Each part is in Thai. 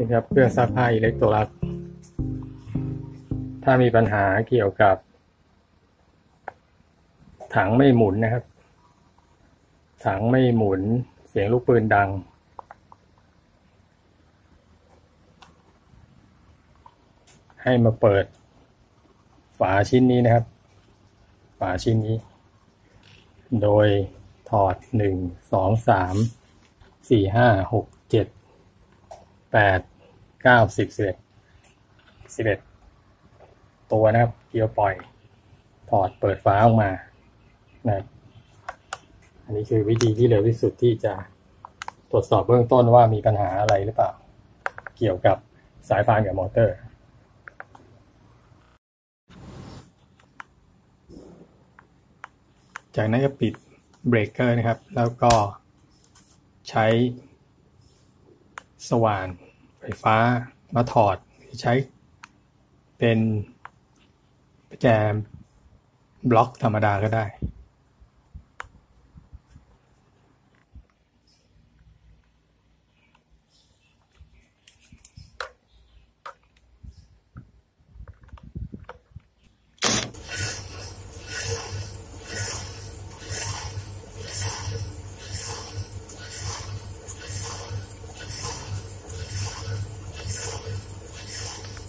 นี่ครับเครื่องซักผ้าอิเล็กโทรลักถ้ามีปัญหาเกี่ยวกับ ถังไม่หมุนนะครับ ถังไม่หมุนเสียงลูกปืนดัง ให้มาเปิด ฝาชิ้นนี้นะครับ ฝาชิ้นนี้ โดยถอดหนึ่งสองสามสี่ห้าหกเจ็ด แปดเก้าสิบสิบเอ็ดสิบเอ็ดตัวนะครับเกียวปล่อย ถอดเปิดฝาออกมานะอันนี้คือวิธีที่เร็วที่สุดที่จะตรวจสอบเบื้องต้นว่ามีปัญหาอะไรหรือเปล่า เกี่ยวกับสายพานกับมอเตอร์จากนั้นก็ปิดเบรกเกอร์นะครับ แล้วก็ใช้ สว่านไฟฟ้ามาถอดใช้เป็นแจมบล็อกธรรมดาก็ได้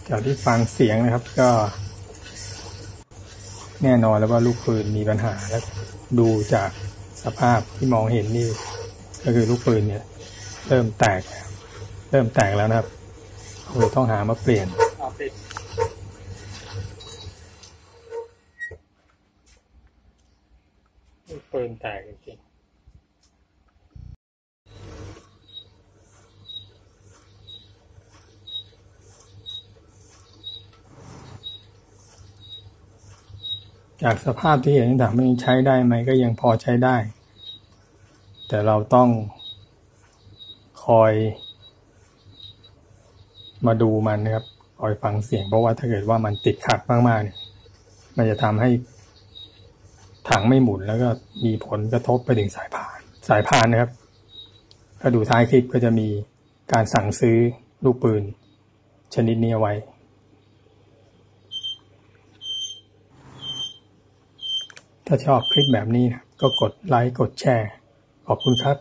จากที่ฟังเสียงนะครับ ก็ แน่นอนแล้วว่าลูกปืนมีปัญหาแล้วดูจากสภาพที่มองเห็นนี่ ก็คือลูกปืนเนี่ย เริ่มแตก เริ่มแตกแล้วนะครับเราต้องหามาเปลี่ยนลูกปืนแตกจริง จากสภาพที่เห็นถามว่ายังใช้ได้ไหมก็ยังพอใช้ได้ แต่เราต้องคอยมาดูมันนะครับคอยฟังเสียงเพราะว่าถ้าเกิดว่ามันติดขัดมากๆเนี่ยมันจะทำให้ถังไม่หมุนแล้วก็มีผลกระทบไปถึงสายพานสายพานนะครับ ถ้าดูท้ายคลิปก็จะมีการสั่งซื้อลูกปืนชนิดนี้เอาไว้ ถ้าชอบคลิปแบบนี้นะก็กดไลค์กดแชร์ ขอบคุณครับ